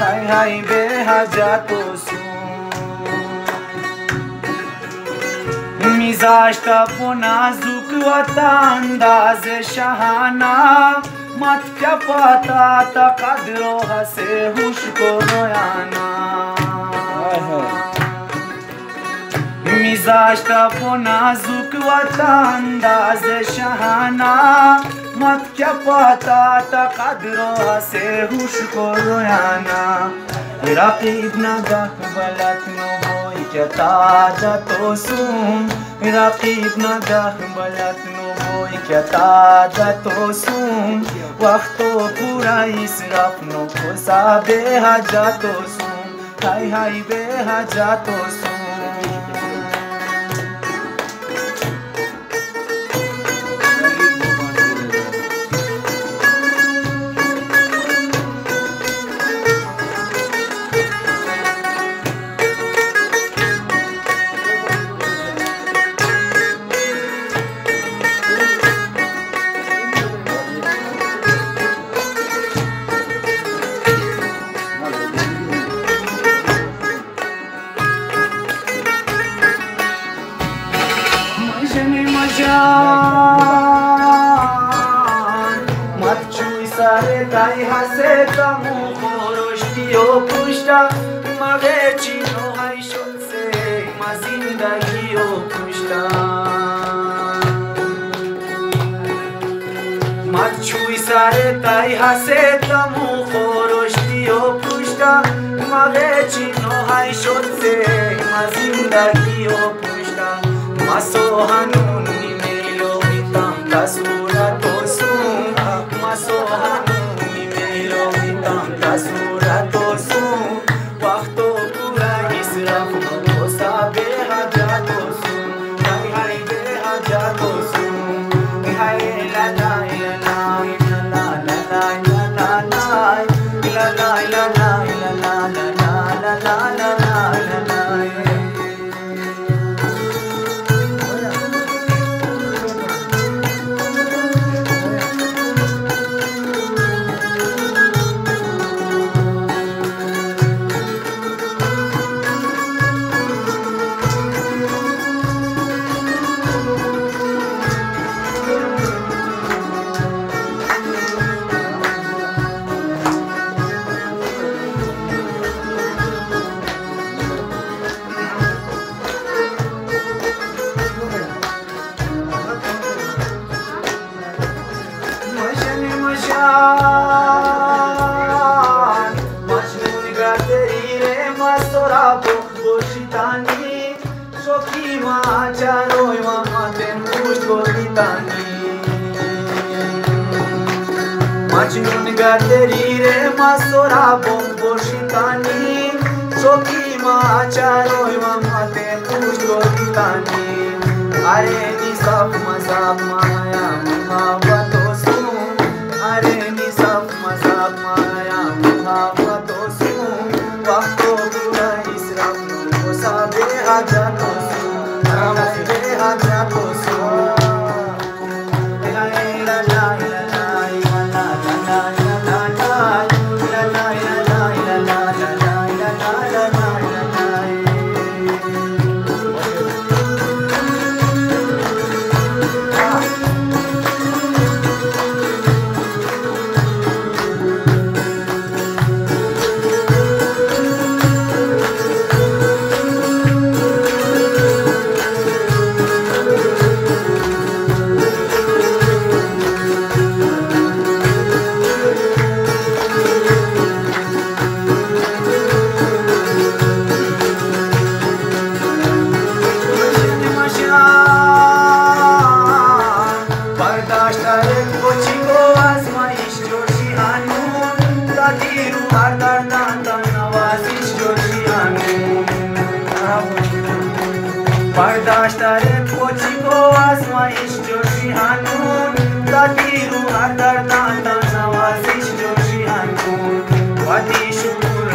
Hai hai be sun Mizaj ta puna zukvata andaze shahana मत क्या पता था कदरोह से हुश को नयाना मिजाज था वो किस्मत क्या पता था कदरों से हुश को रोयाना। रकीब नगह बलत नो बोई क्या ताज़ा तो सुन। रकीब नगह बलत नो बोई क्या ताज़ा तो सुन। वक्त तो पूरा इस रफ नो को सा बेहजा तो सुन। हाय हाय बेहजा तो सुन саи ҳасетаму хорошдио пушта мавечино ҳайшонсе ма зиндагио пушта. Ман чӯй саре тай ҳасетаму хорошдио пушта мавечино ҳайшонсе ма зиндагио пушта. Ма соҳануни мелоитам та суратосум ма соҳан tosum Maso hanun Majnun gaterire masora bombo shitani Shoki ma charoi mamate pushto ditani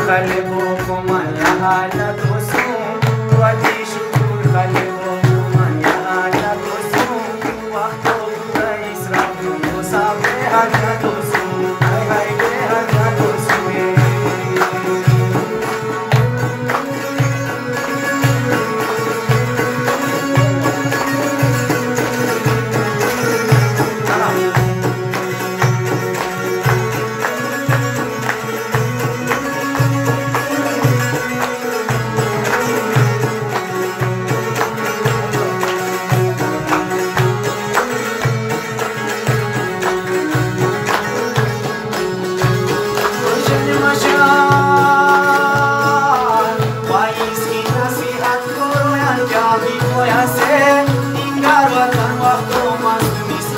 कलबों को मया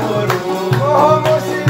Jururu. Oh, mocinha.